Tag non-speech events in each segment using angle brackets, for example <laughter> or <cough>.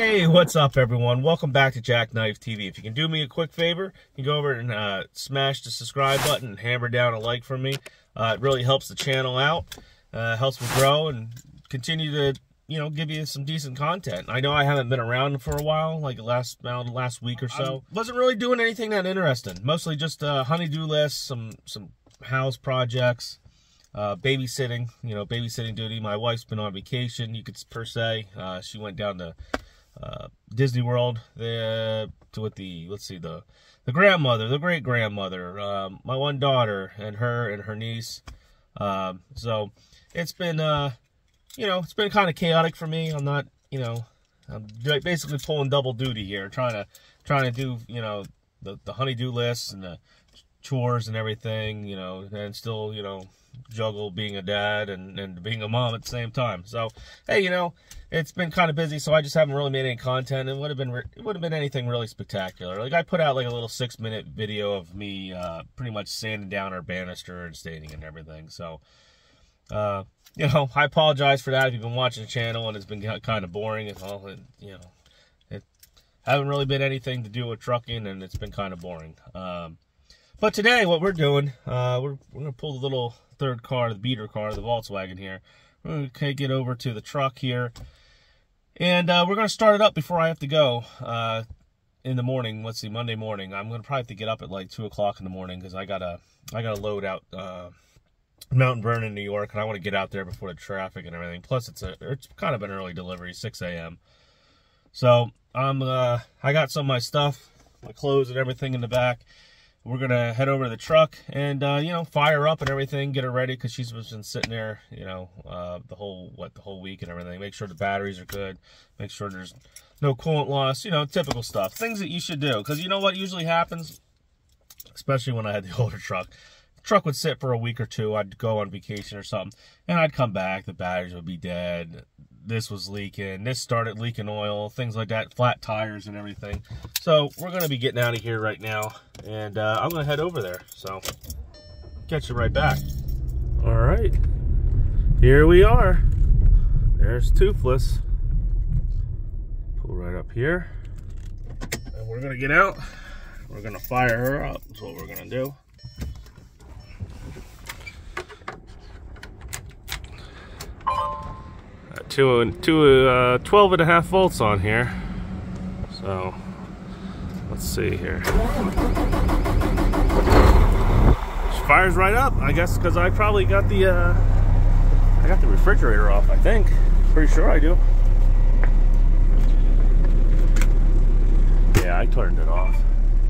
Hey, what's up, everyone? Welcome back to Jackknife TV. If you can do me a quick favor, you can go over and uh, smash the subscribe button and hammer down a like for me. Uh, it really helps the channel out, uh, helps me grow, and continue to you know give you some decent content. I know I haven't been around for a while, like last last week or so. I wasn't really doing anything that interesting. Mostly just uh, honeydew lists, some some house projects, uh, babysitting. You know, babysitting duty. My wife's been on vacation, you could per se. Uh, she went down to uh, Disney World the, to with the let's see the the grandmother, the great grandmother, um, my one daughter, and her and her niece. Um, so it's been uh, you know it's been kind of chaotic for me. I'm not you know I'm basically pulling double duty here, trying to trying to do you know the the honeydew lists and the chores and everything, you know, and still you know juggle being a dad and, and being a mom at the same time. So, hey, you know, it's been kind of busy, so I just haven't really made any content. It would have been it would have been anything really spectacular. Like I put out like a little six minute video of me uh, pretty much sanding down our banister and staining and everything. So, uh, you know, I apologize for that if you've been watching the channel and it's been kind of boring and all. And you know, it haven't really been anything to do with trucking, and it's been kind of boring. Um, but today, what we're doing, uh, we're, we're to pull the little third car, the beater car, the Volkswagen here. Take it over to the truck here. And uh, we're going to start it up before I have to go uh, in the morning. Let's see, Monday morning. I'm going to probably have to get up at like 2 o'clock in the morning because I got to I gotta load out uh, Mount Vernon, New York. And I want to get out there before the traffic and everything. Plus, it's a it's kind of an early delivery, 6 a.m. So I'm uh, I got some of my stuff, my clothes and everything in the back we're gonna head over to the truck and uh, you know fire up and everything get her ready because she's been sitting there you know uh, the whole what the whole week and everything. Make sure the batteries are good. Make sure there's no coolant loss you know typical stuff. Things that you should do because you know what usually happens? Especially when I had the <laughs> older truck truck would sit for a week or two I'd go on vacation or something and I'd come back the batteries would be dead this was leaking, this started leaking oil, things like that, flat tires and everything. So we're going to be getting out of here right now, and uh, I'm going to head over there. So catch you right back. All right, here we are. There's Toothless. Pull right up here. And we're going to get out. We're going to fire her up. That's what we're going to do. Two, two uh, 12 and a half volts on here. So let's see here. She fires right up, I guess, because I probably got the uh, I got the refrigerator off. I think, pretty sure I do. Yeah, I turned it off.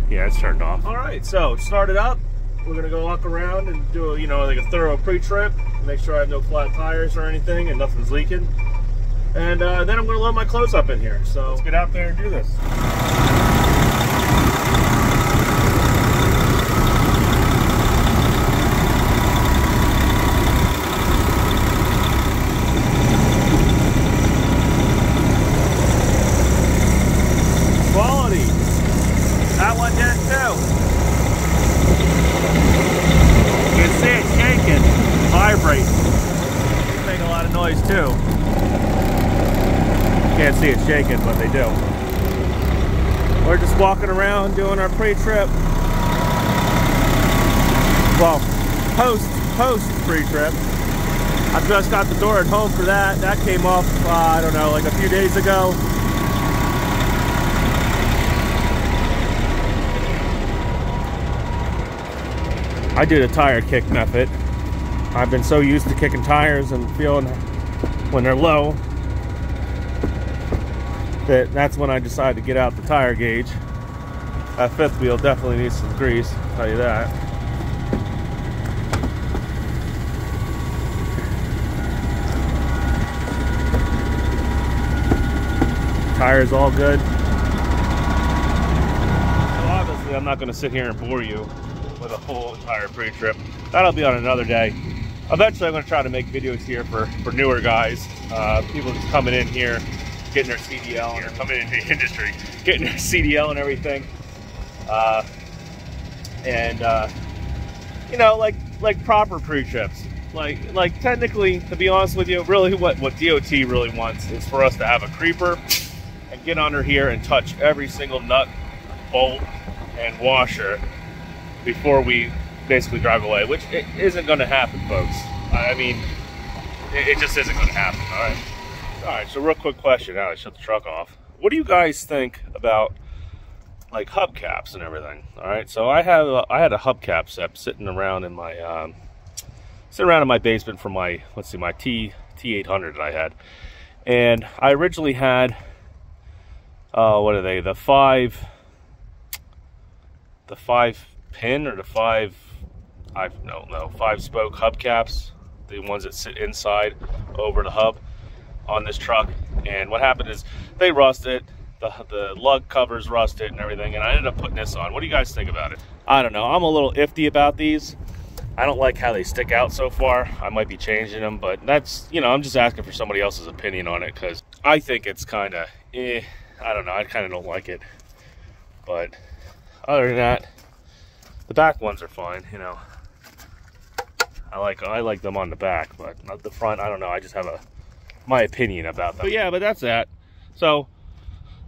Yeah, it's turned off. All right, so start it up. We're gonna go walk around and do a, you know like a thorough pre-trip. Make sure I have no flat tires or anything and nothing's leaking. And uh, then I'm to load my clothes up in here. So let's get out there and do this. Quality. That one did too. You can see it shaking, vibrate. Make a lot of noise too. Can't see it shaking, they do. We're just walking around doing our pre-trip. Well, post, post pre-trip. I just got the door at home for that. That came off, uh, I don't know, like a few days ago. I do the tire kick method. I've been so used to kicking tires and feeling when they're low that that's when I decided to get out the tire gauge. That fifth wheel definitely needs some grease, I'll tell you that. Tires all good. So obviously I'm not going to sit here and bore you with a whole entire pre-trip. That'll be on another day. Eventually I'm going to try to make videos here for, for newer guys, uh, people just coming in here getting their CDL and coming into the <laughs> industry, getting their CDL and everything. Uh, and uh, you know, like like proper pre-trips. Like like technically, to be honest with you, really what what DOT really wants is for us to have a creeper and get under here and touch every single nut, bolt, and washer before we basically drive away, which is isn't going to happen, folks. I mean, it, it just isn't going to happen, all right? All right, so real quick question now I shut the truck off. What do you guys think about like hubcaps and everything? All right, so I have a, I had a hubcap set sitting around in my um, sitting around in my basement for my let's see my T T800 that I had, and I originally had uh, what are they the five the five pin or the five I don't know five spoke hubcaps the ones that sit inside over the hub on this truck and what happened is they rusted the, the lug covers rusted and everything and I ended up putting this on what do you guys think about it I don't know I'm a little iffy about these I don't like how they stick out so far. I might be changing them, but that's, you know, I'm just asking for somebody else's opinion on it because I think it's kind of, eh, I don't know. I kind of don't like it. But other than that, the back ones are fine, you know. I like I like them on the back, but not the front. I don't know. I just have a my opinion about them. But yeah, but that's that. So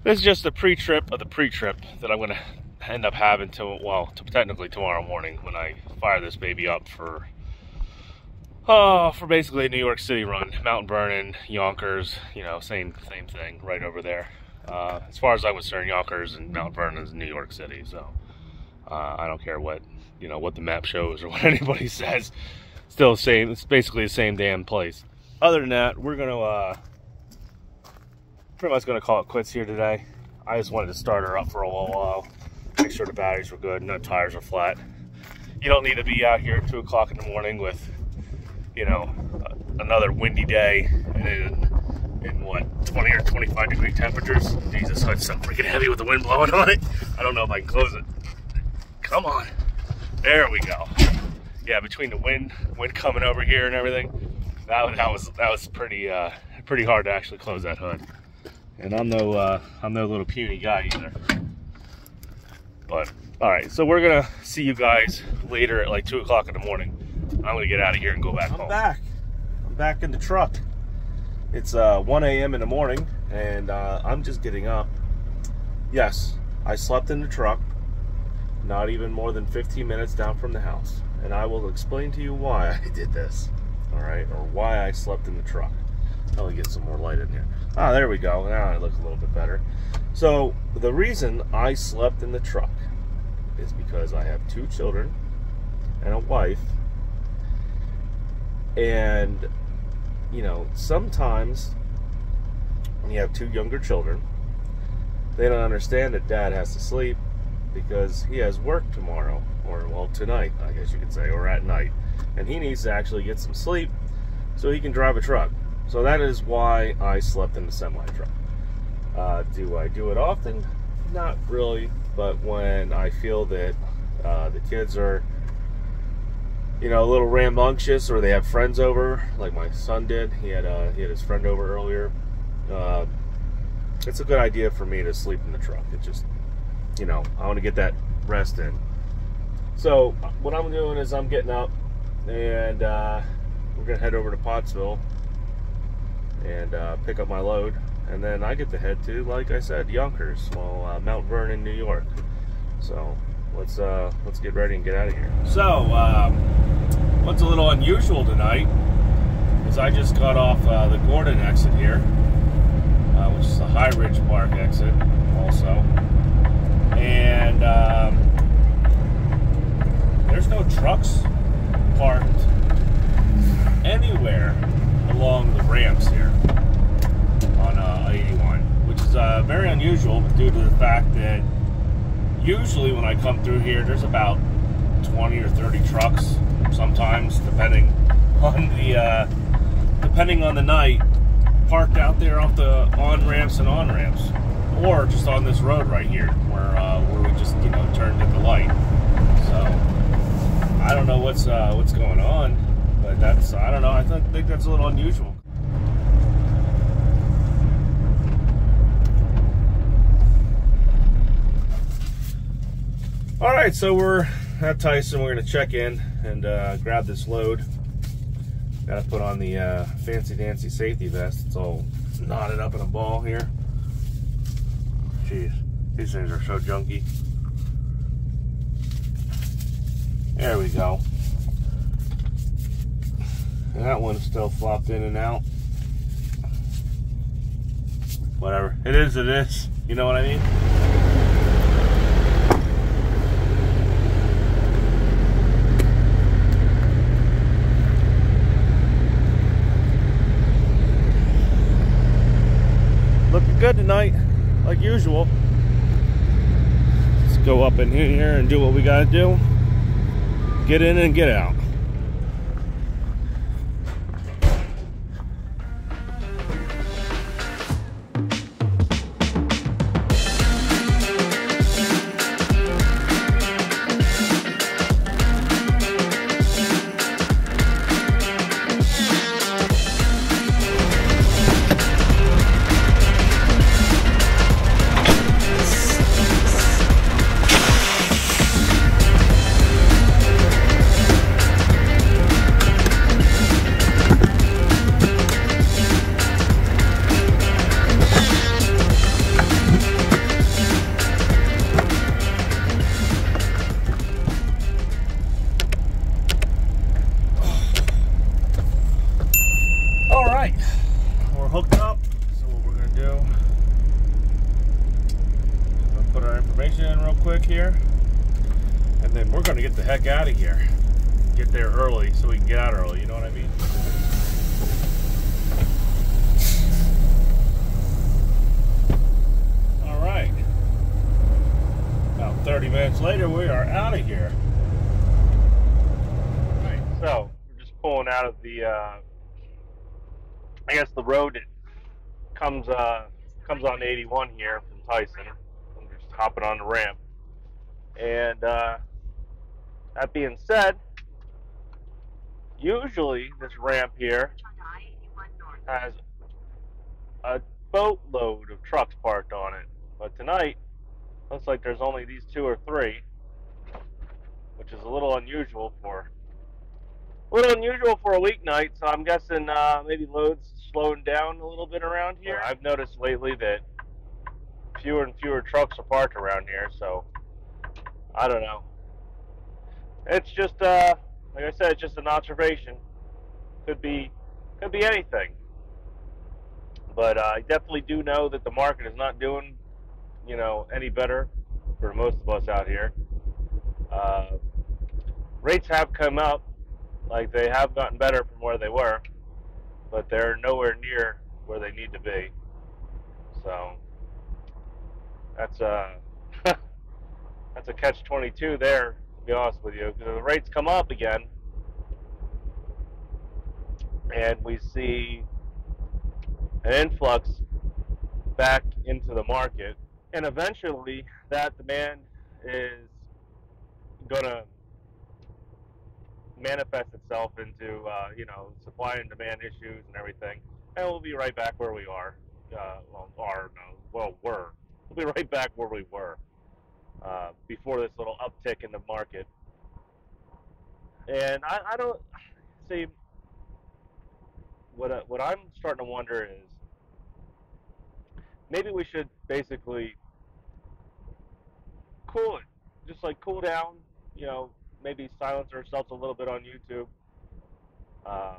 this is just a pre-trip of the pre-trip that I'm gonna end up having to, well, to technically tomorrow morning when I fire this baby up for, oh, for basically a New York City run. Mount Vernon, Yonkers, you know, same, same thing right over there. Uh, as far as I'm concerned, Yonkers and Mount Vernon is New York City, so uh, I don't care what, you know, what the map shows or <laughs> what anybody says. Still the same, it's basically the same damn place. Other than that, we're gonna, uh, pretty much gonna call it quits here today. I just wanted to start her up for a little while make sure the batteries were good, no tires are flat. You don't need to be out here at 2 o'clock in the morning with, you know, another windy day and in what, 20 or 25 degree temperatures. Jesus, it's so freaking heavy with the wind blowing on it. I don't know if I can close it. Come on. There we go. Yeah, between the wind, wind coming over here and everything, that, that was that was pretty uh, pretty hard to actually close that hood. And I'm no uh, I'm no little puny guy either. But all right, so we're gonna see you guys later at like two o'clock in the morning. I'm gonna get out of here and go back I'm home. back. I'm back in the truck. It's uh, 1 a.m. in the morning, and uh, I'm just getting up. Yes, I slept in the truck, not even more than 15 minutes down from the house. And I will explain to you why <laughs> I did this, all right, or why I slept in the truck. Let me get some more light in here. Ah, there we go. Now I look a little bit better. So, the reason I slept in the truck is because I have two children and a wife. And, you know, sometimes when you have two younger children, they don't understand that dad has to sleep because he has work tomorrow, tonight, I guess you could say, or at night. And he needs to actually get some sleep so he can drive a truck. So that is why I slept in the semi truck. Uh, do I do it often? Not really, but when I feel that uh, the kids are, you know, a little rambunctious or they have friends over, like my son did. He had uh, he had his friend over earlier. Uh, it's a good idea for me to sleep in the truck. It just, you know, I want to get that rest in. So what I'm doing is I'm getting up and uh, we're gonna head over to Pottsville and uh, pick up my load. And then I get to head to, like I said, Yonkers, well, uh, Mount Vernon, New York. So let's uh, let's get ready and get out of here. So um, what's a little unusual tonight is I just got off uh, the Gordon exit here, uh, which is the High Ridge Park exit, also, and um, there's no trucks parked anywhere along the ramps here on uh, 81, which is uh, very unusual due to the fact that usually when I come through here, there's about 20 or 30 trucks, sometimes depending <laughs> on the uh, depending on the night, parked out there off the on ramps and on ramps, or just on this road right here where uh, where we just you know turned at the light. So I don't know what's uh, what's going on, but that's I don't know. I think that's a little unusual. All right, so we're at Tyson. We're gonna check in and uh, grab this load. Got to put on the uh, fancy dancy safety vest. It's all knotted up in a ball here. Jeez, these things are so junky. There we go. And that one's still flopped in and out. Whatever. It is, it is. You know what I mean? Looking good tonight, like usual. Let's go up in here and do what we gotta do. Get in and get out. The road that comes uh, comes on 81 here from Tyson. I'm just hopping on the ramp. And uh, that being said, usually this ramp here has a boatload of trucks parked on it. But tonight, looks like there's only these two or three, which is a little unusual for a little unusual for a weeknight, so I'm guessing uh, maybe loads slowing down a little bit around here. I've noticed lately that fewer and fewer trucks are parked around here, so I don't know. It's just, uh, like I said, it's just an observation. Could be, could be anything. But uh, I definitely do know that the market is not doing, you know, any better for most of us out here. Uh, rates have come up like they have gotten better from where they were, but they're nowhere near where they need to be. So that's a <laughs> that's a catch twenty two there. To be honest with you, because the rates come up again, and we see an influx back into the market, and eventually that demand is gonna manifest itself into uh, you know supply and demand issues and everything, and we'll be right back where we are. Uh, well, are no, well, were. We'll be right back where we were uh, before this little uptick in the market. And I, I don't see what I, what I'm starting to wonder is maybe we should basically cool it, just like cool down, you know, maybe silence ourselves a little bit on YouTube. Uh,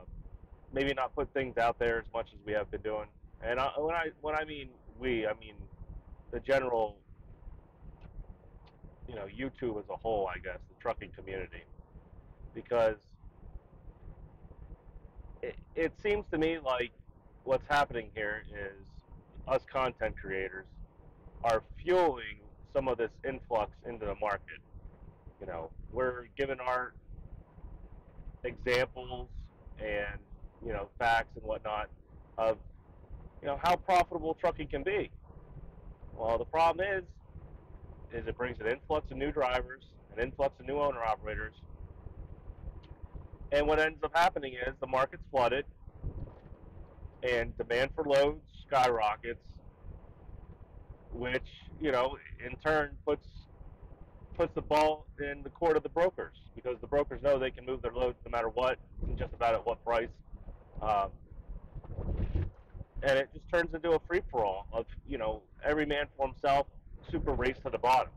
maybe not put things out there as much as we have been doing. And I, when I when I mean we, I mean the general, you know, YouTube as a whole. I guess the trucking community, because it, it seems to me like what's happening here is us content creators are fueling some of this influx into the market you know, we're given our examples and, you know, facts and whatnot of, you know, how profitable trucking can be. Well, the problem is, is it brings an influx of new drivers, an influx of new owner operators, and what ends up happening is the market's flooded, and demand for loads skyrockets, which you know in turn puts puts the ball in the court of the brokers because the brokers know they can move their loads no matter what, and just about at what price. Um, and it just turns into a free for all of you know every man for himself. super race to the bottom.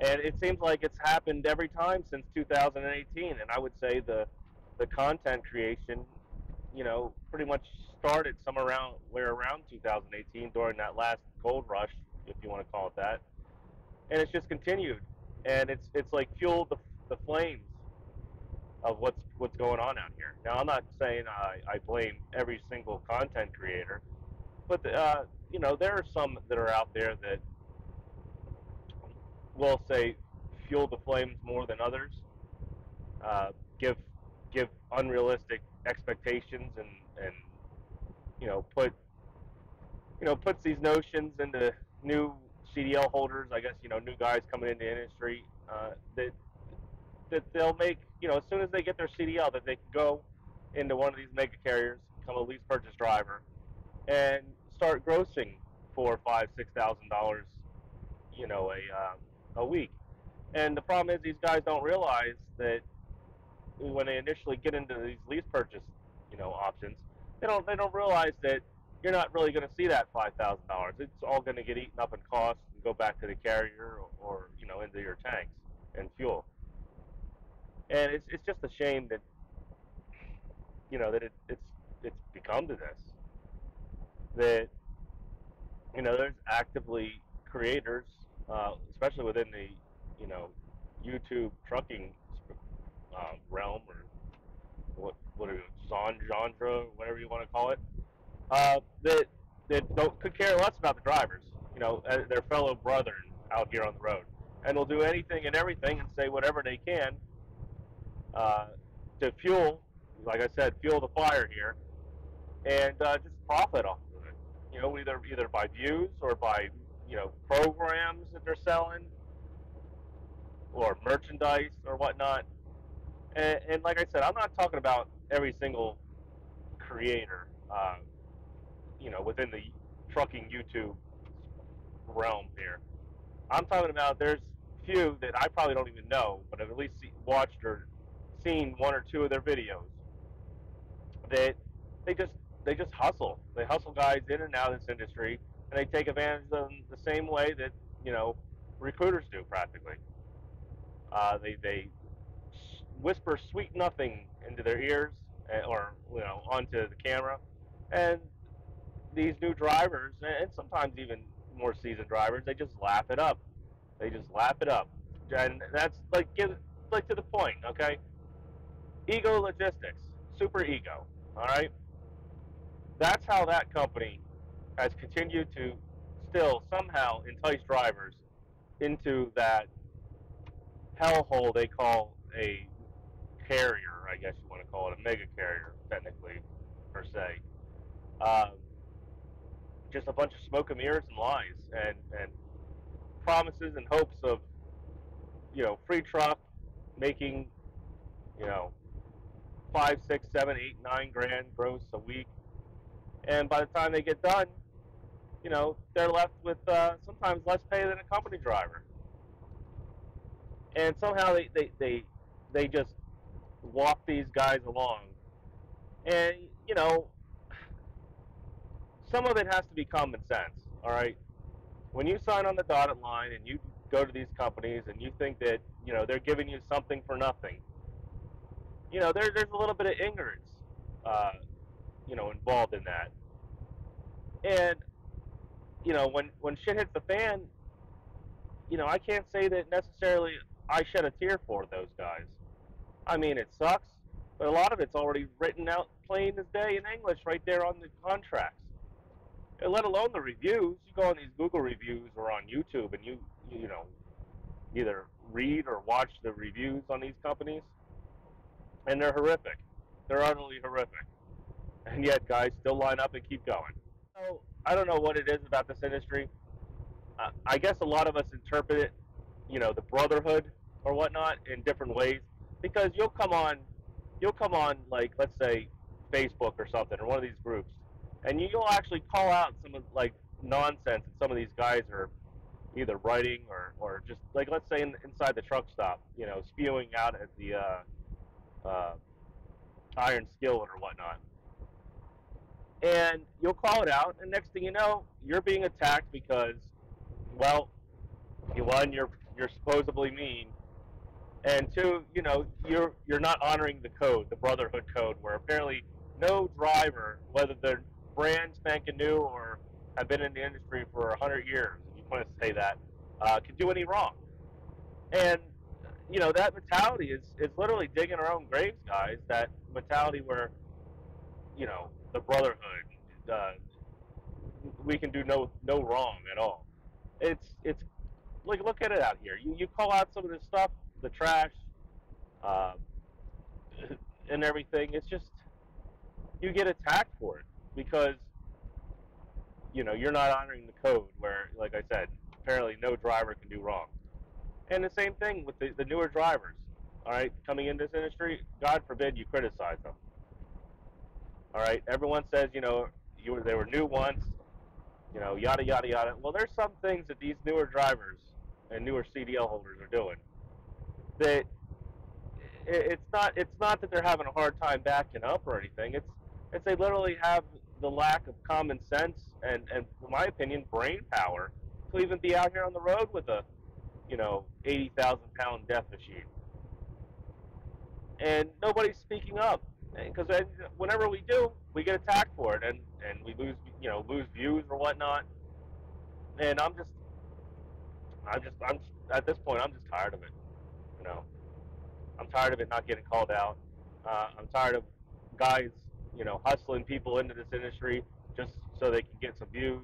And it seems like it's happened every time since 2018. And I would say the the content creation, you know, pretty much started somewhere around where around 2018 during that last gold rush, if you want to call it that. And it's just continued, and it's it's like fueled the, the flames of what's what's going on out here. Now, I'm not saying I, I blame every single content creator, but uh, you know there are some that are out there that will say fuel the flames more than others. Uh, give give unrealistic expectations and and you know put you know puts these notions into new CDL holders. I guess you know new guys coming into industry uh, that that they'll make you know as soon as they get their CDL that they can go into one of these mega carriers, become a lease purchase driver, and start grossing four, five, six thousand dollars, you know, a uh, a week. And the problem is these guys don't realize that when they initially get into these lease purchase, you know, options, they don't they don't realize that you're not really going to see that five thousand dollars. It's all going to get eaten up in costs and go back to the carrier or, or you know into your tanks and fuel. And it's it's just a shame that you know that it, it's it's become to this that you know there's actively creators, uh, especially within the you know YouTube trucking uh, realm or what what are genre, whatever you want to call it, uh, that that don't could care less about the drivers, you know, their fellow brethren out here on the road, and will do anything and everything and say whatever they can uh, to fuel, like I said, fuel the fire here, and uh, just profit off of it. You know, either either by views or by you know programs that they're selling or merchandise or whatnot. And, and like I said, I'm not talking about every single creator, uh, you know, within the trucking YouTube realm here. I'm talking about there's few that I probably don't even know, but I've at least see, watched or seen one or two of their videos that they just they just hustle. They hustle guys in and out of this industry, and they take advantage of them the same way that you know recruiters do practically. Uh, they they whisper sweet nothing into their ears eh, or you know onto the camera, and these new drivers and sometimes even more seasoned drivers they just laugh it up. They just laugh it up, and that's like get like to the point. Okay, ego logistics, super ego. All right, that's how that company has continued to still somehow entice drivers into that hellhole they call a carrier, I guess you want to call it a mega carrier, technically, per se. Um, just a bunch of smoke and mirrors and lies and, and promises and hopes of, you know, free truck making, you know, five, six, seven, eight, nine grand gross a week. And by the time they get done, you know, they're left with uh, sometimes less pay than a company driver. And somehow they, they, they, they just walk these guys along. And, you know, some of it has to be common sense, all right? When you sign on the dotted line and you go to these companies and you think that, you know, they're giving you something for nothing, you know, there, there's a little bit of ignorance, uh, you know, involved in that. And, you know, when, when shit hits the fan, you know, I can't say that necessarily I shed a tear for those guys. I mean, it sucks, but a lot of it's already written out plain as day in English right there on the contracts. And let alone the reviews. You go on these Google reviews or on YouTube and you, you know, either read or watch the reviews on these companies, and they're horrific. They're utterly horrific. And yet, guys still line up and keep going. So, I don't know what it is about this industry. Uh, I guess a lot of us interpret it, you know, the brotherhood or whatnot in different ways because you'll come on, you'll come on like let's say Facebook or something or one of these groups, and you'll actually call out some of like nonsense that some of these guys are either writing or, or just like let's say in, inside the truck stop, you know, spewing out at the uh, uh, iron skillet or whatnot. And you'll call it out, and next thing you know, you're being attacked because well, you one, you're you're supposedly mean, and two, you know, you're you're not honoring the code, the brotherhood code, where apparently no driver, whether they're brand spanking new or have been in the industry for hundred years, if you want to say that, uh, can do any wrong. And you know that mentality is is literally digging our own graves, guys. That mentality where you know the brotherhood, uh, we can do no no wrong at all. It's it's like look at it out here. You you call out some of this stuff, the trash, uh, <laughs> and everything. It's just you get attacked for it because you know you're not honoring the code. Where, like I said, apparently no driver can do wrong. And the same thing with the, the newer drivers. All right, coming into this industry, God forbid you criticize them. All right, everyone says you know you were they were new once, you know yada yada yada. Well, there's some things that these newer drivers and newer CDL holders are doing that it's not it's not that they're having a hard time backing up or anything. It's it's they literally have the lack of common sense and and, in my opinion, brain power to even be out here on the road with a you know, 80,000 pound death machine. And nobody's speaking up because whenever we do, we get attacked for it, and and we lose, you know, lose views or whatnot. And I'm just, I'm just, I'm at this point, I'm just tired of it. You know, I'm tired of it not getting called out. Uh, I'm tired of guys, you know, hustling people into this industry just so they can get some views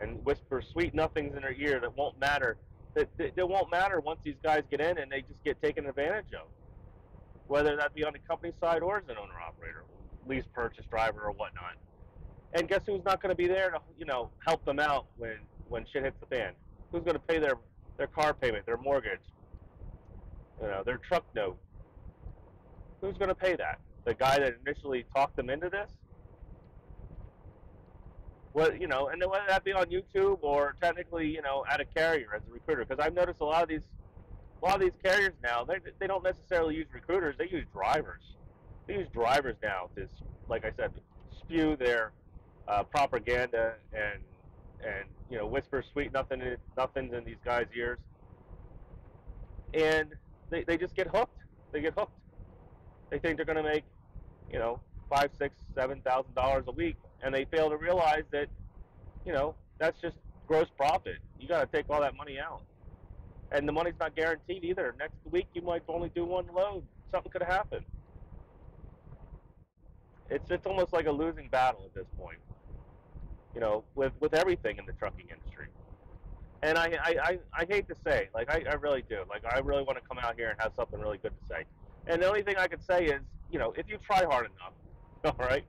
and whisper sweet nothings in their ear that won't matter that, that, that won't matter once these guys get in and they just get taken advantage of, whether that be on the company side or as an owner operator, lease purchase driver or whatnot. And guess who's not going to be there to you know help them out when when shit hits the fan? Who's going to pay their their car payment, their mortgage, you know, their truck note? Who's going to pay that? The guy that initially talked them into this? what you know, and whether that be on YouTube or technically, you know, at a carrier as a recruiter, because I've noticed a lot of these, a lot of these carriers now, they they don't necessarily use recruiters; they use drivers. They use drivers now to, like I said, spew their uh, propaganda and and you know whisper sweet nothing nothings in these guys' ears, and they they just get hooked. They get hooked. They think they're going to make, you know, five, six, seven thousand dollars a week and they fail to realize that, you know, that's just gross profit. You got to take all that money out, and the money's not guaranteed either. Next week you might only do one load. Something could happen. It's it's almost like a losing battle at this point. You know, with with everything in the trucking industry. And I, I, I, I hate to say, like I, I really do. Like I really want to come out here and have something really good to say. And the only thing I could say is, you know, if you try hard enough, <laughs> all right,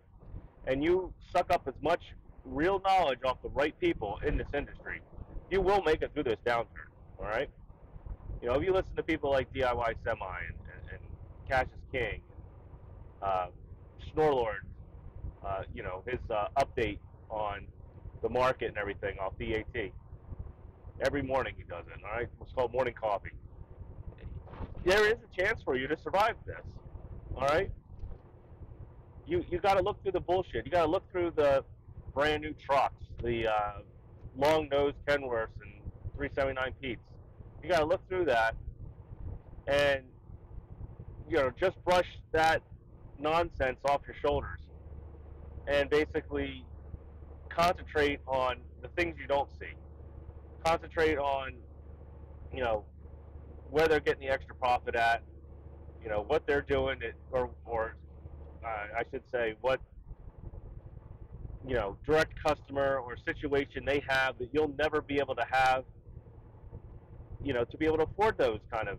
and you suck up as much real knowledge off the right people in this industry, you will make it through this downturn. All right. You know, if you listen to people like DIY Semi and, and, and Cassius King, uh, Schnorlord, uh, you know, his uh, update on the market and everything off BAT. Every morning he does it, all right? It's called morning coffee. There is a chance for you to survive this, all right? you you got to look through the bullshit. You got to look through the brand new trucks, the uh, long nose Kenworths and 379 Pete's. You got to look through that and you know just brush that nonsense off your shoulders and basically concentrate on the things you don't see. Concentrate on you know where they're getting the extra profit at, you know what they're doing, or or uh, I should say, what you know, direct customer or situation they have that you'll never be able to have, you know, to be able to afford those kind of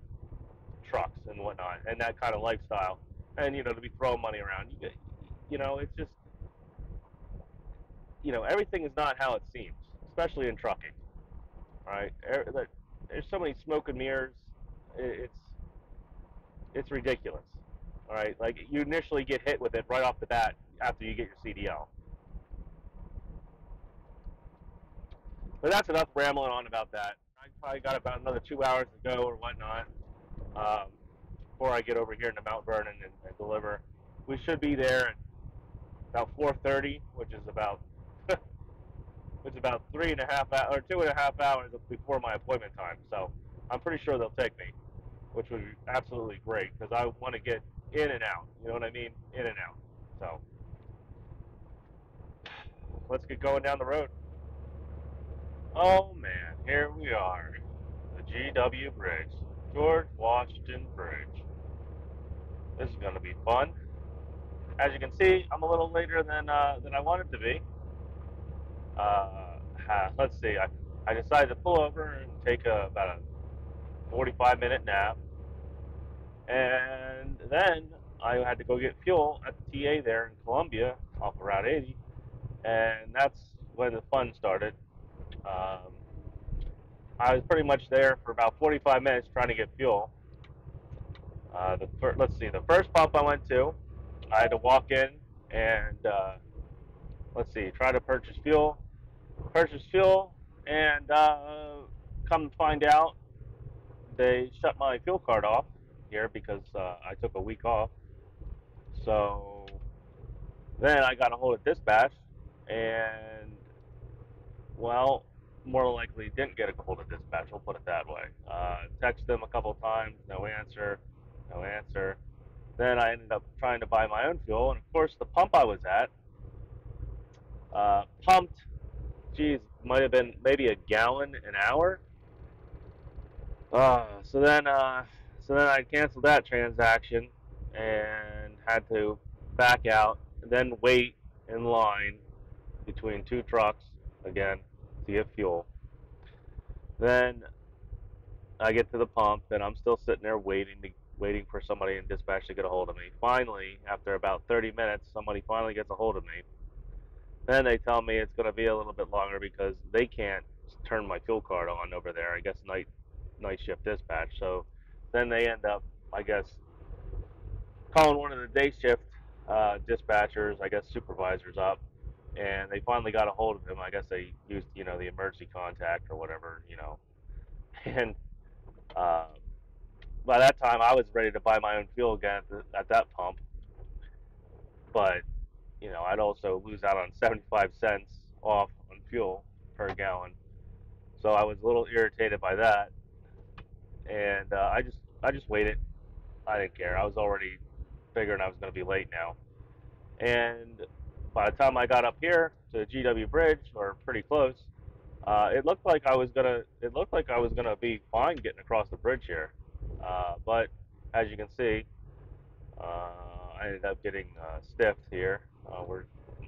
trucks and whatnot and that kind of lifestyle, and you know, to be throwing money around. You, you know, it's just, you know, everything is not how it seems, especially in trucking. Right? There's so many smoke and mirrors. It's it's ridiculous. All right, like you initially get hit with it right off the bat after you get your CDL. But that's enough rambling on about that. I probably got about another two hours to go or whatnot um, before I get over here to Mount Vernon and, and deliver. We should be there at about 4:30, which is about <laughs> which is about three and a half hours or two and a half hours before my appointment time. So I'm pretty sure they'll take me, which would be absolutely great because I want to get in and out. You know what I mean? In and out. So let's get going down the road. Oh man, here we are. The GW Bridge. George Washington Bridge. This is going to be fun. As you can see, I'm a little later than uh, than I wanted to be. Uh, let's see, I, I decided to pull over and take a, about a 45 minute nap. And then I had to go get fuel at the TA there in Columbia off of Route 80. And that's when the fun started. Um, I was pretty much there for about 45 minutes trying to get fuel. Uh, the fir- let's see, the first pump I went to, I had to walk in and uh, let's see, try to purchase fuel, purchase fuel, and uh, come to find out, they shut my fuel card off here because uh, I took a week off. So then I got a hold of dispatch, and well, more likely didn't get a hold of dispatch. We'll put it that way. Uh, text them a couple times, no answer, no answer. Then I ended up trying to buy my own fuel, and of course, the pump I was at uh, pumped. Geez, might have been maybe a gallon an hour. Uh, so then, uh, so then I canceled that transaction and had to back out, and then wait in line between two trucks again to get fuel. Then I get to the pump, and I'm still sitting there waiting to waiting for somebody in dispatch to get a hold of me. Finally, after about 30 minutes, somebody finally gets a hold of me. Then they tell me it's going to be a little bit longer because they can't turn my fuel card on over there. I guess night night shift dispatch. So then they end up, I guess, calling one of the day shift uh, dispatchers, I guess supervisors up, and they finally got a hold of him. I guess they used, you know, the emergency contact or whatever, you know. <laughs> And uh, by that time, I was ready to buy my own fuel again at, the, at that pump. But you know, I'd also lose out on 75 cents off on fuel per gallon. So I was a little irritated by that, and uh, I just I just waited. I didn't care. I was already figuring I was going to be late now, and by the time I got up here to the GW Bridge, or pretty close, uh, it looked like I was gonna. It looked like I was gonna be fine getting across the bridge here, uh, but as you can see, uh, I ended up getting uh, stiffed here. Uh, we're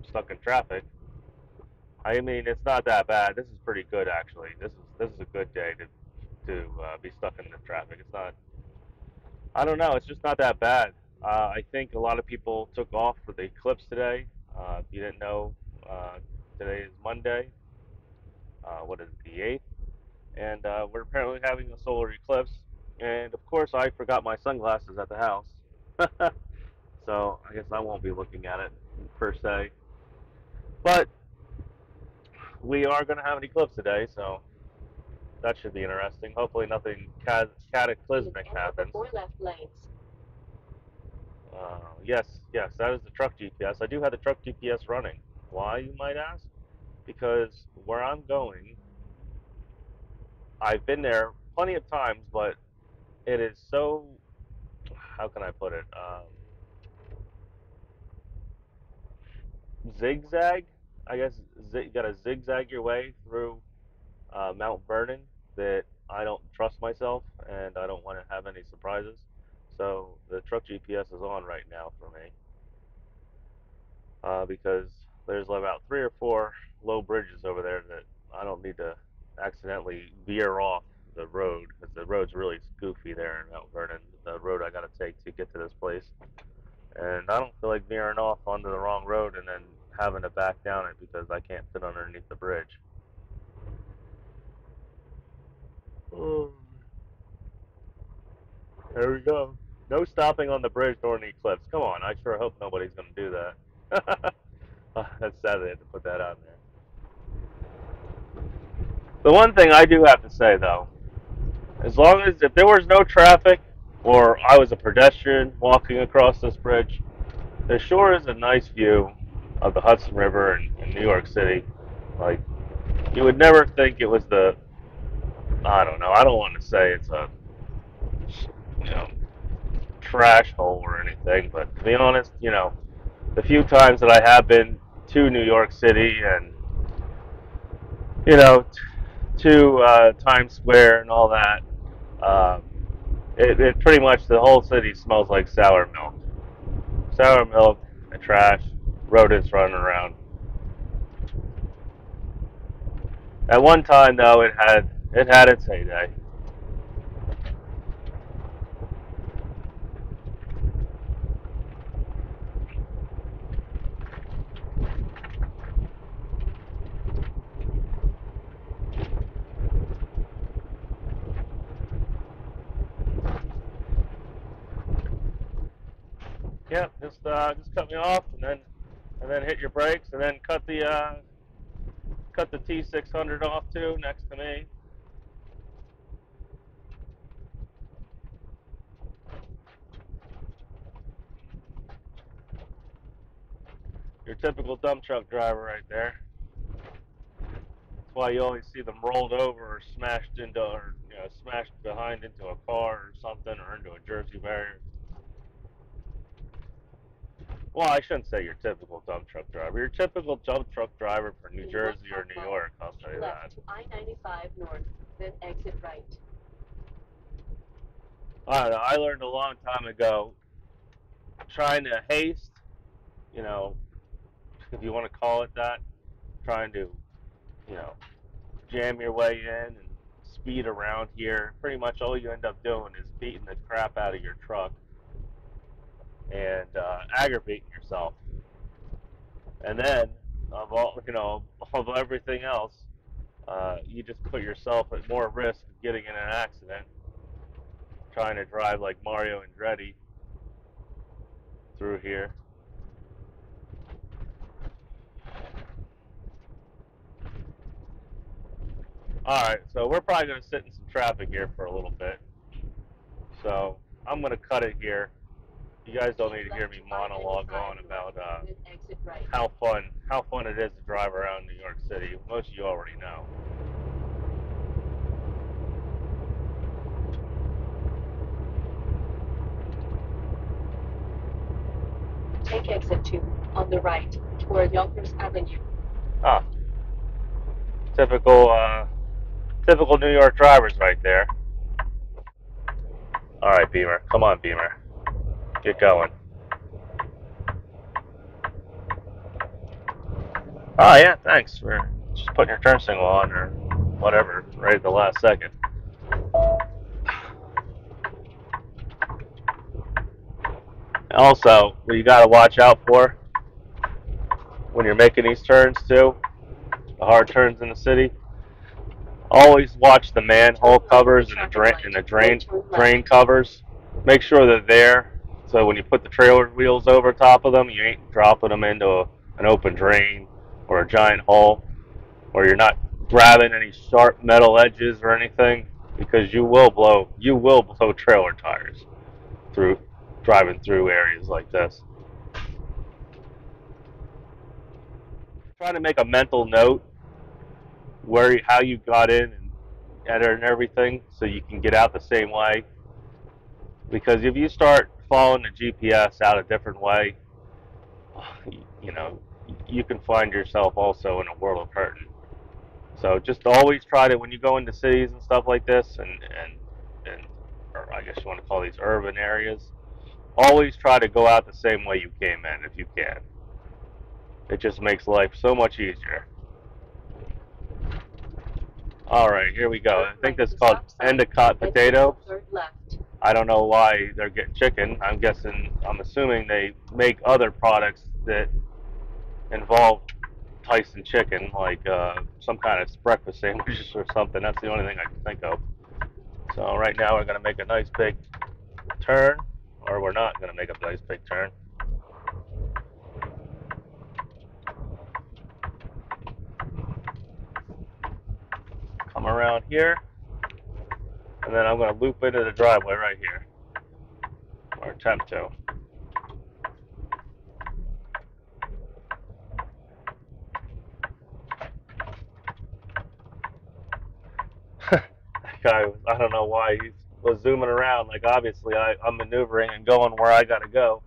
stuck in traffic. I mean, it's not that bad. This is pretty good, actually. This is this is a good day to to uh, be stuck in the traffic. It's not. I don't know. It's just not that bad. Uh, I think a lot of people took off for the eclipse today. Uh, if you didn't know, uh, today is Monday. Uh, what is it, the 8th? And uh, we're apparently having a solar eclipse. And of course, I forgot my sunglasses at the house. <laughs> so I guess I won't be looking at it per se. But we are going to have an eclipse today, so that should be interesting. Hopefully, nothing cataclysmic happens. Four left lanes. Uh, yes, yes, that is the truck GPS. I do have the truck GPS running. Why, you might ask? Because where I'm going, I've been there plenty of times, but it is so. How can I put it? Um, zigzag. I guess you got to zigzag your way through uh, Mount Vernon that I don't trust myself and I don't want to have any surprises. So the truck GPS is on right now for me uh, because there's about three or four low bridges over there that I don't need to accidentally veer off the road because the road's really goofy there in Mount Vernon. The road I got to take to get to this place and I don't feel like veering off onto the wrong road and then having to back down it because I can't fit underneath the bridge. Oh. There we go. No stopping on the bridge during the eclipse. Come on, I sure hope nobody's going to do that. oh, <laughs> that's sad they had to put that on there. The one thing I do have to say, though, as long as if there was no traffic or I was a pedestrian walking across this bridge, there sure is a nice view of the Hudson River in, in New York City. Like, you would never think it was the I don't know. I don't want to say it's a you know trash hole or anything, but to be honest, you know, the few times that I have been to New York City and you know to uh, Times Square and all that, um, it, it pretty much the whole city smells like sour milk, sour milk and trash, rodents running around. At one time, though, it had it had its heyday. Yeah, just uh, just cut me off, and then and then hit your brakes, and then cut the uh, cut the T600 off too next to me. Your typical dump truck driver right there. That's why you always see them rolled over or smashed into or you know smashed behind into a car or something or into a Jersey barrier. Well, I shouldn't say your typical dump truck driver. Your typical dump truck driver for New Jersey or New York, I'll tell you that. Left to I-95 north, then exit right. I don't know. I learned a long time ago trying to haste, you know, if you want to call it that, trying to, you know, jam your way in and speed around here. Pretty much all you end up doing is beating the crap out of your truck and uh, aggravating yourself. And then, of all, you know, of everything else, uh, you just put yourself at more risk of getting in an accident trying to drive like Mario Andretti through here. Alright, so we're probably going to sit in some traffic here for a little bit. So I'm going to cut it here. You guys don't need to hear me monologue on about uh, right. how fun how fun it is to drive around New York City. Most of you already know. Take exit 2 on the right toward Yonkers Avenue. Ah, typical, uh, typical New York drivers right there. All right, Beamer, come on, Beamer, get going. Oh yeah, thanks for just putting your turn signal on or whatever right at the last second. Also, what you got to watch out for when you're making these turns too, the hard turns in the city. Always watch the manhole covers and the drain and the drain drain covers. Make sure they're there, so when you put the trailer wheels over top of them, you ain't dropping them into a, an open drain or a giant hole, or you're not grabbing any sharp metal edges or anything, because you will blow you will blow trailer tires through driving through areas like this. Trying to make a mental note where how you got in and enter and everything so you can get out the same way. Because if you start following the GPS out a different way, you know, you can find yourself also in a world of hurting. So just always try to when you go into cities and stuff like this and and and or I guess you want to call these urban areas, always try to go out the same way you came in if you can. It just makes life so much easier. All right, here we go. I think is called Endicott potato. I don't know why they're getting chicken. I'm guessing, I'm assuming they make other products that involve Tyson chicken, like uh, some kind of breakfast sandwiches <laughs> or something. That's the only thing I can think of. So right now we're gonna make a nice big turn, or we're not gonna make a nice big turn. Come around here, and then I'm gonna loop into the driveway right here, or attempt to. <laughs> guy, I don't know why he was zooming around. Like obviously, I, I'm maneuvering and going where I gotta go.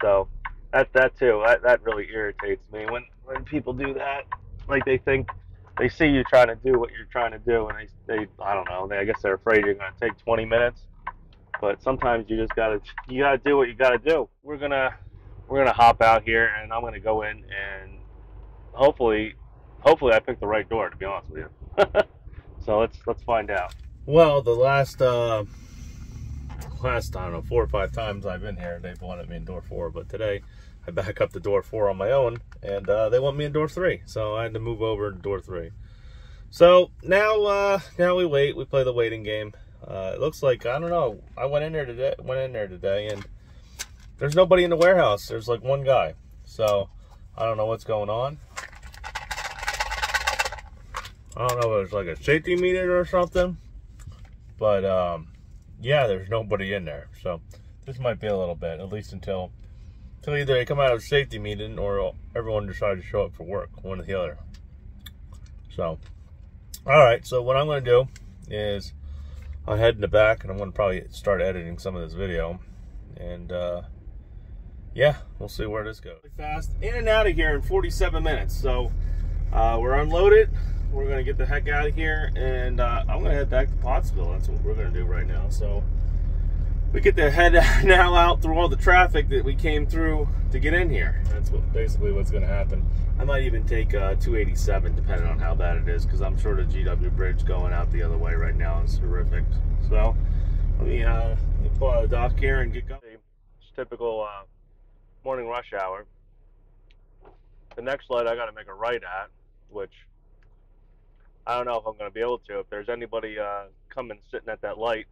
So that that too, that, that really irritates me when when people do that. Like they think they see you trying to do what you're trying to do, and they they I don't know. They, I guess they're afraid you're gonna take 20 minutes. But sometimes you just gotta you gotta do what you gotta do. We're gonna we're gonna hop out here, and I'm gonna go in and hopefully hopefully I picked the right door. To be honest with you. <laughs> so let's let's find out. Well, the last uh, last I don't know four or five times I've been here, they've wanted me in door four, but today I back up to door four on my own, and uh, they want me in door three, so I had to move over to door three. So now, uh, now we wait. We play the waiting game. Uh, it looks like I don't know. I went in there today. Went in there today, and there's nobody in the warehouse. There's like one guy. So I don't know what's going on. I don't know if it's like a safety meter or something, but um, yeah, there's nobody in there. So this might be a little bit, at least until until either they come out of safety meeting or everyone decided to show up for work, one or the other. So, all right. So what I'm going to do is I'll head in the back, and I'm going to probably start editing some of this video, and uh, yeah, we'll see where this goes. Fast in and out of here in 47 minutes. So uh, we're unloaded. We're gonna get the heck out of here, and uh, I'm gonna head back to Pottsville. That's what we're gonna do right now. So we get to head <laughs> now out through all the traffic that we came through to get in here. That's what basically what's gonna happen. I might even take uh, 287, depending on how bad it is, because I'm sure the GW Bridge going out the other way right now is horrific. So let me, uh, let me pull out a dock here and get going. It's typical uh, morning rush hour. The next light I got to make a right at, which I don't know if I'm going to be able to. If there's anybody uh, coming sitting at that light,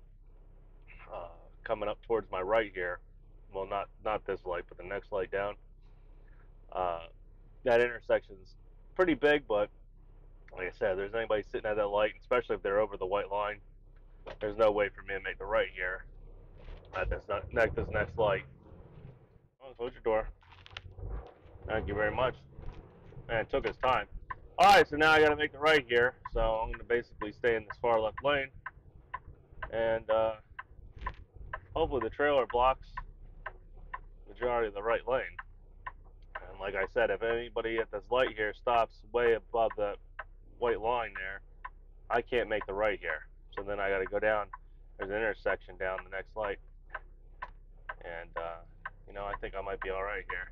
uh, coming up towards my right here, well, not not this light, but the next light down. Uh, that intersection's pretty big, but like I said, there's anybody sitting at that light, especially if they're over the white line, there's no way for me to make the right here at this, next, this next light. Oh, close your door. Thank you very much. Man, it took his time. Alright, so now I gotta make the right here. So I'm gonna basically stay in this far left lane. And uh, hopefully the trailer blocks majority of the right lane. And like I said, if anybody at this light here stops way above the white line there, I can't make the right here. So then I gotta go down. There's an intersection down the next light. And uh, you know, I think I might be all right here.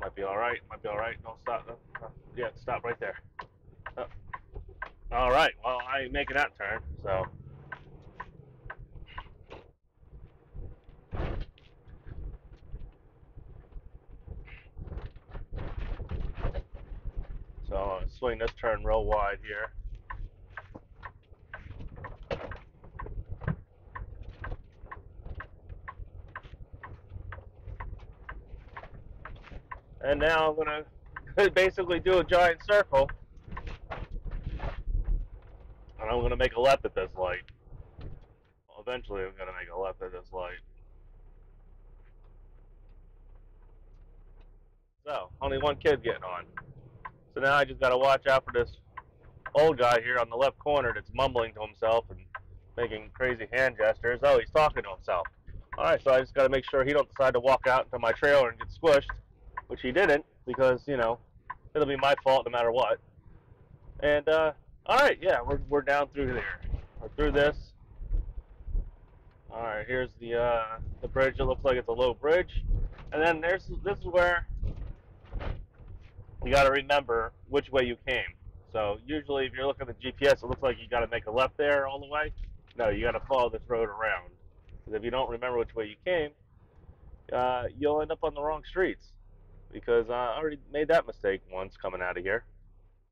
Might be all right. Might be all right. Don't stop. Uh, yeah, stop right there. Uh, all right. Well, I ain't making that turn, so. So I'm swing this turn real wide here. And now I'm gonna <laughs> basically do a giant circle. And I'm gonna make a left at this light. Eventually I'm gonna make a left at this light. So, only one kid getting on. So now I just gotta watch out for this old guy here on the left corner that's mumbling to himself and making crazy hand gestures. Oh, he's talking to himself. Alright, so I just gotta make sure he don't decide to walk out into my trailer and get squished which he didn't because you know it'll be my fault no matter what. And uh, all right, yeah, we're we're down through there, through this. All right, here's the uh, the bridge. It looks like it's a low bridge, and then there's this is where you got to remember which way you came. So usually, if you're looking at the GPS, it looks like you got to make a left there all the way. No, you got to follow this road around. Because if you don't remember which way you came, uh, you'll end up on the wrong streets because I already made that mistake once coming out of here.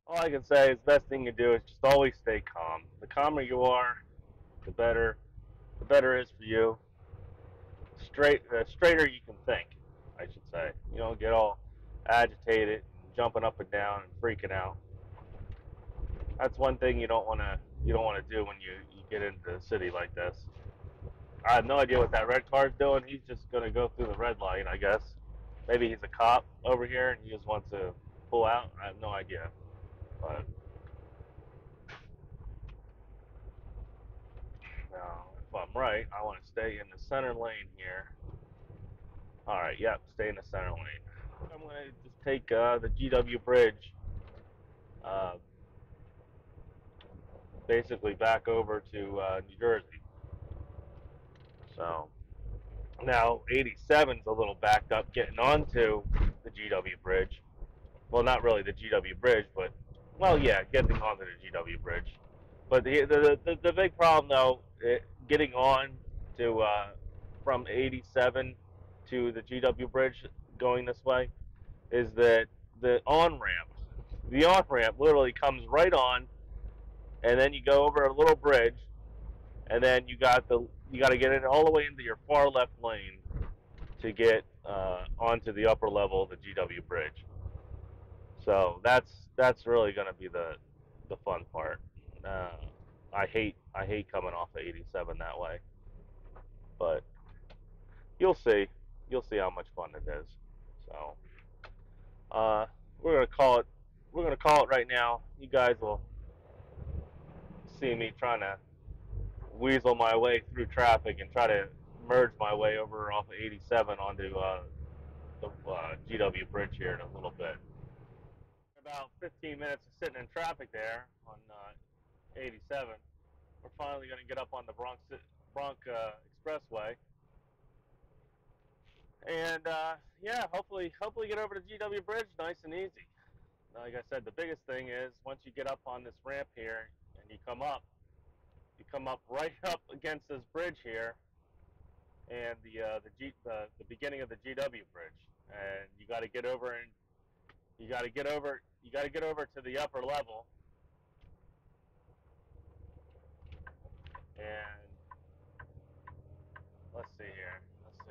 All I can say is the best thing to do is just always stay calm. The calmer you are, the better, the better it is for you. Straight, uh, straighter you can think, I should say. You don't get all agitated, jumping up and down and freaking out. That's one thing you don't want to you don't want to do when you, you get into the city like this. I have no idea what that red car's doing. He's just gonna go through the red line, I guess. Maybe he's a cop over here and he just wants to pull out. I have no idea. But if I'm right, I want to stay in the center lane here. All right, yep, stay in the center lane. I'm to just take uh, the GW Bridge, uh, basically back over to uh, New Jersey. So now 87's a little backed up getting onto the GW Bridge. Well, not really the GW Bridge, but well, yeah, getting onto the GW Bridge. But the the the, the big problem though, it, getting on to uh, from 87 to the GW Bridge going this way, is that the on ramp, the on ramp literally comes right on, and then you go over a little bridge, and then you got the you got to get it all the way into your far left lane to get uh, onto the upper level of the GW Bridge. So that's that's really going to be the the fun part. Uh, I hate I hate coming off of 87 that way, but you'll see you'll see how much fun it is. So uh, we're gonna call it we're gonna call it right now. You guys will see me trying to weasel my way through traffic and try to merge my way over off of 87 onto uh, the uh, GW Bridge here in a little bit. About 15 minutes of sitting in traffic there on uh, 87. We're finally going to get up on the Bronx Bronx uh, Expressway, and uh, yeah, hopefully, hopefully get over to GW Bridge nice and easy. Like I said, the biggest thing is once you get up on this ramp here and you come up, you come up right <laughs> up against this bridge here, and the uh, the G the, the beginning of the GW bridge, and you got to get over and you got to get over you got to get over to the upper level, and let's see. Let's see.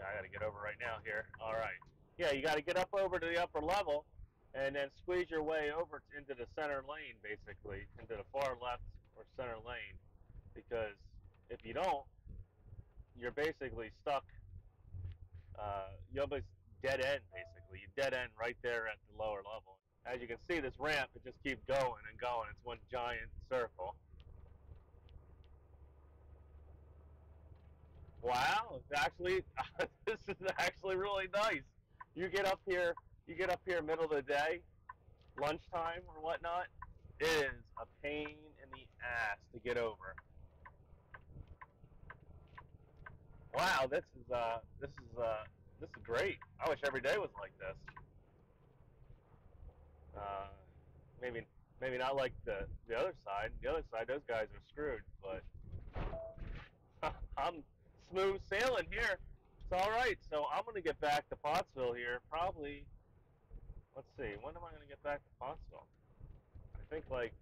I got to get over right now here. All right. Yeah, you got to get up over to the upper level, and then squeeze your way over into the center lane, basically, into the far left or center lane because if you don't, you're basically stuck. Uh, you're almost dead end, basically. You dead end right there at the lower level. As you can see, this ramp, it just keeps going and going. It's one giant circle. Wow, it's actually, <laughs> this is actually really nice. You get up here, you get up here middle of the day, lunchtime or whatnot, it is a pain in the ass to get over. Wow, this is uh, this is uh, this is great. I wish every day was like this. Uh, maybe maybe not like the the other side. The other side, those guys are screwed. But <laughs> I'm smooth sailing here. It's all right. So I'm gonna get back to Pottsville here. Probably. Let's see. When am I gonna get back to Pottsville? I think like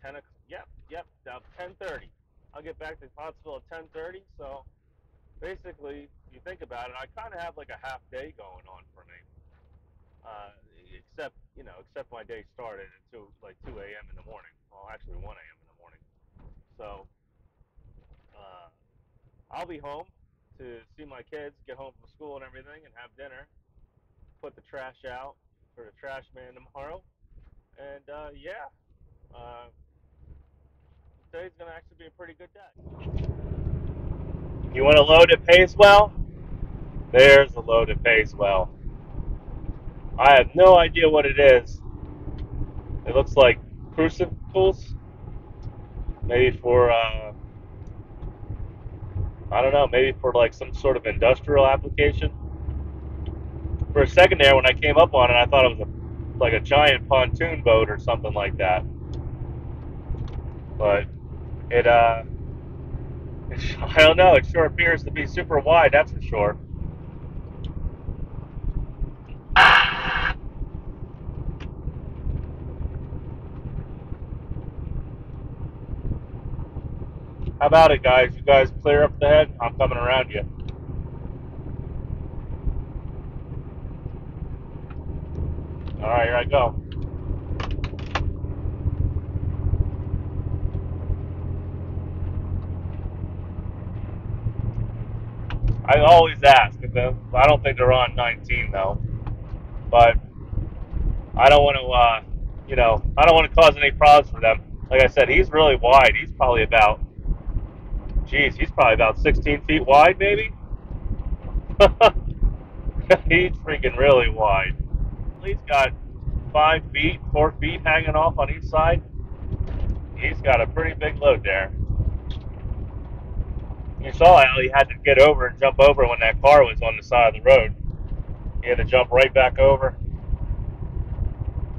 ten. o'clock. Yep, yep. Ten thirty. I'll get back to Pottsville at ten thirty. So basically, if you think about it, I kind of have like a half day going on for me. Uh, except, you know, except my day started at 2, like 2 a.m. in the morning. Well, actually 1 a.m. in the morning. So, I'll be home to see my kids get home from school and everything and have dinner. Put the trash out for the trash man tomorrow. And, uh, yeah, uh, today's to actually be a pretty good day. You want a load that pays well? There's a load that pays well. I have no idea what it is. It looks like crucifixes. Maybe for, uh, I don't know, maybe for like some sort of industrial application. For a second there, when I came up on it, I thought it was a, like a giant pontoon boat or something like that. But it, uh, <laughs> I don't know. It sure appears to be super wide, that's for sure. How about it, guys? You guys clear up the head? I'm coming around you. All right, here I go. I always ask. I don't think they're on 19 though, but I don't want to, uh, you know, I don't want to cause any problems for them. Like I said, he's really wide. He's probably about, geez, he's probably about 16 feet wide, maybe. <laughs> he's freaking really wide. He's got five feet, four feet hanging off on each side. He's got a pretty big load there. You saw how he had to get over and jump over when that car was on the side of the road. He had to jump right back over.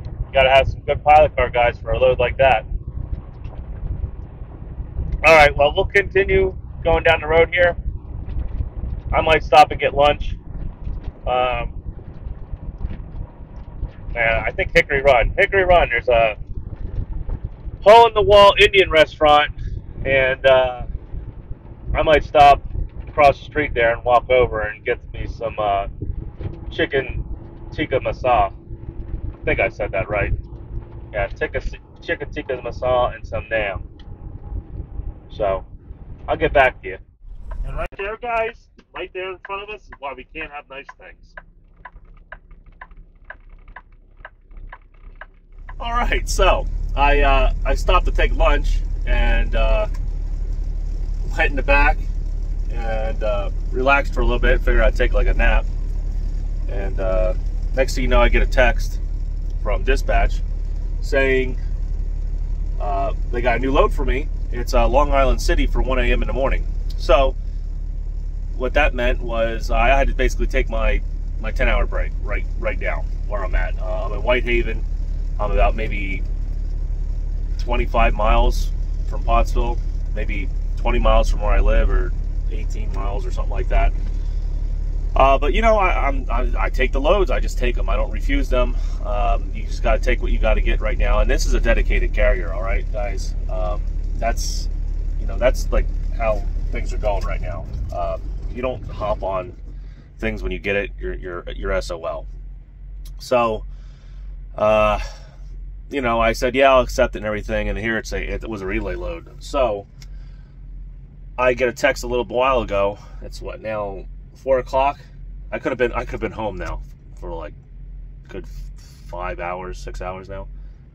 You gotta have some good pilot car guys for a load like that. All right, well, we'll continue going down the road here. I might stop and get lunch. Um, man, I think Hickory Run. Hickory Run, there's a hole in the wall Indian restaurant, and uh, I might stop across the street there and walk over and get me some uh, chicken tikka masala. I think I said that right. Yeah, tikka, chicken tikka masala and some naan. So, I'll get back to you. And right there, guys, right there in front of us is why we can't have nice things. All right, so I uh, I stopped to take lunch and uh, went in the back and uh, relaxed for a little bit. Figured I'd take like a nap. And uh, next thing you know, I get a text from dispatch saying uh, they got a new load for me. It's uh, Long Island City for 1 a.m. in the morning. So what that meant was I had to basically take my my 10 hour break right right down where I'm at. Uh, I'm in White Haven. I'm about maybe 25 miles from Pottsville, maybe 20 miles from where I live, or 18 miles or something like that. Uh, but you know, I, I'm, I, I, take the loads. I just take them. I don't refuse them. Um, you just got to take what you got to get right now. And this is a dedicated carrier, all right, guys. Um, that's you know that's like how things are going right now. Uh, you don't hop on things when you get it. You're you're you're SOL. So, uh, you know, I said yeah, I'll accept it and everything. And here it's a it was a relay load. So I get a text a little while ago. It's what now four o'clock. I could have been I could have been home now for like good five hours, six hours now.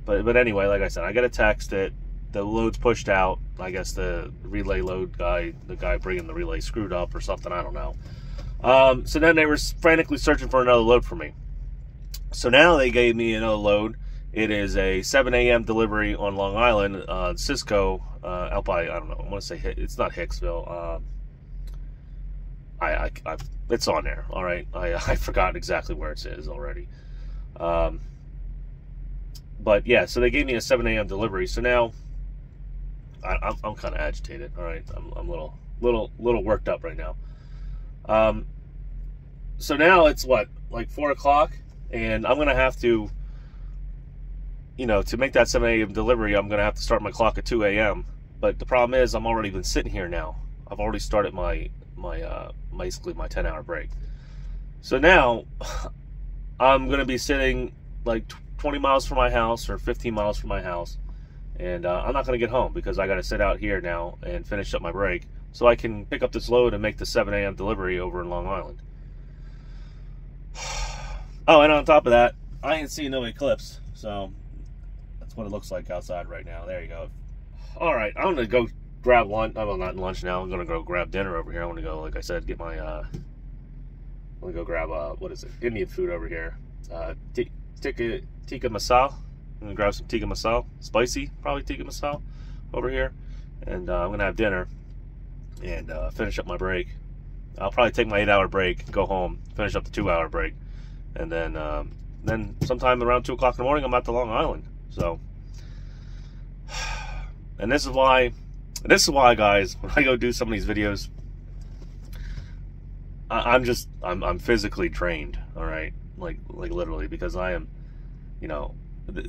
But but anyway, like I said, I get a text that the load's pushed out. I guess the relay load guy, the guy bringing the relay, screwed up or something. I don't know. Um, so then they were frantically searching for another load for me. So now they gave me another load. It is a 7 a.m. delivery on Long Island, uh, Sysco, uh, out by, I don't know, I want to say, it's not Hicksville. Uh, I, I, I, it's on there, all right? I, <laughs> I forgot exactly where it is already. Um, but yeah, so they gave me a 7 a.m. delivery. So now I, am I'm, kind of agitated, all right? I'm, I'm a little, little, little worked up right now. Um, so now it's what, like 4 o'clock? And I'm to have to you know, to make that 7 a.m. delivery, I'm to have to start my clock at 2 a.m. But the problem is, I'm already been sitting here now. I've already started my my uh, basically my 10 hour break. So now <sighs> I'm to be sitting like 20 miles from my house or 15 miles from my house, and uh, I'm not going to get home because I got to sit out here now and finish up my break so I can pick up this load and make the 7 a.m. delivery over in Long Island. <sighs> Oh, and on top of that, I ain't seeing no eclipse, so that's what it looks like outside right now. There you go. All right, I'm gonna go grab lunch. Well, not lunch now. I'm gonna go grab dinner over here. I want to go, like I said, get my. uh I'm gonna go grab uh what is it? Indian food over here. Uh, tikka tikka masala. I'm gonna grab some tikka masala, spicy, probably tikka masala, over here, and uh, I'm gonna have dinner and uh, finish up my break. I'll probably take my eight-hour break, go home, finish up the two-hour break, and then um, then sometime around two o'clock in the morning, I'm at the Long Island. So <sighs> and this is why, this is why, guys, when I go do some of these videos, I, am just, I'm, I'm physically trained, all right? Like, like literally, because I am, you know,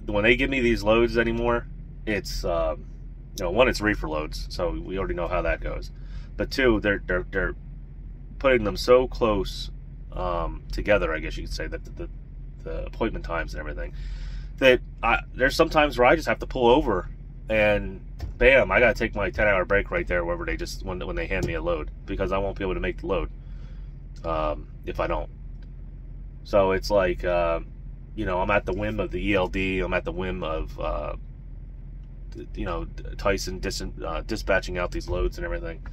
when they give me these loads anymore, it's, um, you know, one, it's reefer loads, so we already know how that goes. But two, they're, they're, they're putting them so close um, together, I guess you could say, that the, the, the appointment times and everything, that I, there's sometimes where I just have to pull over and bam, I gotta take my 10 hour break right there wherever they just when when they hand me a load because I won't be able to make the load um, if I don't. So it's like uh, you know I'm at the whim of the ELD. I'm at the whim of uh, you know Tyson dis- uh, dispatching out these loads and everything.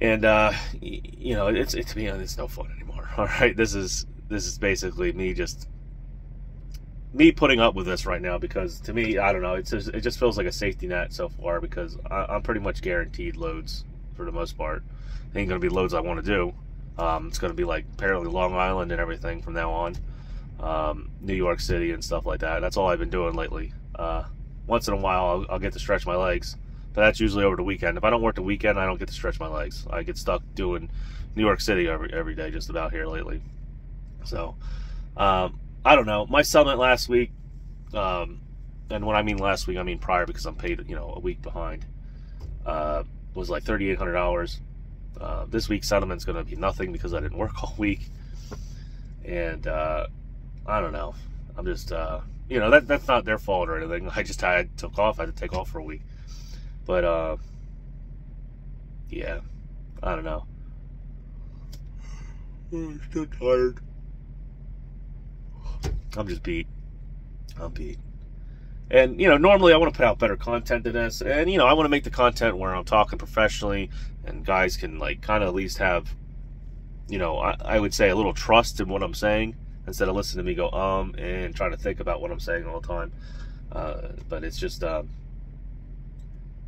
and uh, you know, it's it, to me, it's no fun anymore. <laughs> All right, this is this is basically me just me putting up with this right now because to me, I don't know, it's just, it just feels like a safety net so far because I, am pretty much guaranteed loads for the most part. Ain't gonna be loads I want to do. Um, it's gonna be like apparently Long Island and everything from now on, um, New York City and stuff like that. That's all I've been doing lately. Uh, once in a while, I'll, I'll get to stretch my legs, but that's usually over the weekend. If I don't work the weekend, I don't get to stretch my legs. I get stuck doing New York City every every day just about here lately. So, um, I don't know. My summit last week, um, and when I mean last week, I mean prior because I'm paid, you know, a week behind. Uh, was like thirty eight hundred dollars. Uh, this week's settlement's going to be nothing because I didn't work <laughs> all week, and uh, I don't know. I'm just, uh, you know, that that's not their fault or anything. <laughs> I just I took off. I had to take off for a week, but uh, yeah, I don't know. I'm still tired. I'm just beat. I'm beat. And you know, normally I want to put out better content than this, and you know, I want to make the content where I'm talking professionally, and guys can like kind of at least have, you know, I, I, would say a little trust in what I'm saying instead of listening to me go um and trying to think about what I'm saying all the time. Uh, but it's just, uh,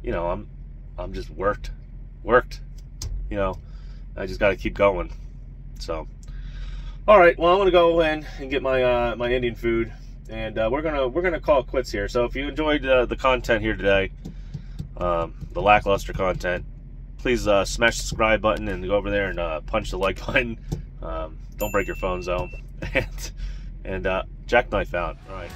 you know, I'm I'm just worked, worked. You know, I just got to keep going. So. All right, well, I'm gonna go in and get my uh, my Indian food, and uh, we're gonna we're gonna call it quits here. So if you enjoyed uh, the content here today, um, the lackluster content, please uh, smash the subscribe button and go over there and uh, punch the like <laughs> button. Um, don't break your phones though, <laughs> and and uh, jackknife out. All right.